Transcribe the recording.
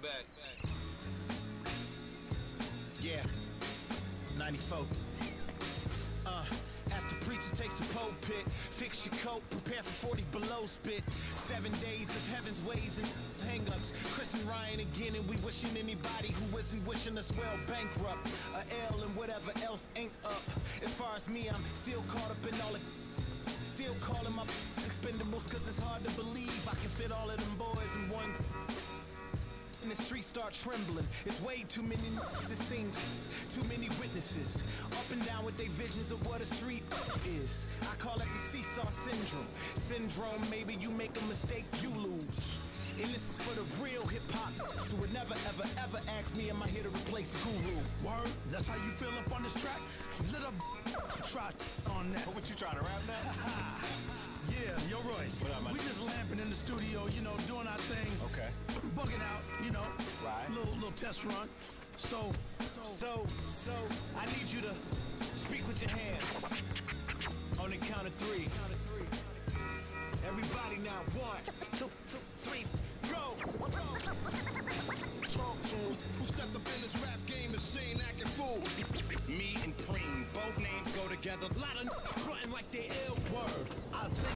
I'm back. Yeah, 94. Uh, as the preacher takes the pulpit, fix your coat, prepare for 40 below spit. Seven days of heaven's ways and hangups. Chris and Ryan again, and we wishing anybody who isn't wishing us well bankrupt. A L and whatever else ain't up. As far as me, I'm still caught up in all the. Still calling my expendables, cause it's hard to believe I can fit all of them boys in one. And the streets start trembling. It's way too many it seems. Too many witnesses. Up and down with their visions of what a street is. I call it the seesaw syndrome. Syndrome, maybe you make a mistake, you lose. And this is for the real hip hop. So would never, ever, ever ask me, am I here to replace Guru? Word, that's how you feel up on this track? Little try on that. What you trying to rap now? Royce. What up, man? we just lamping in the studio, you know, doing our thing. Okay. Bugging out, you know. Right. Little little test run. So, so, So, so, I need you to speak with your hands. On the count of three. Everybody now, one, two, two, three, go! Talk to him. Who stepped up in this rap game and saying acting fool? Me and Preem, both names go together. Lot of frontin' like they ill. word. I think